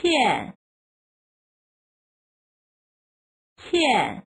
欠欠。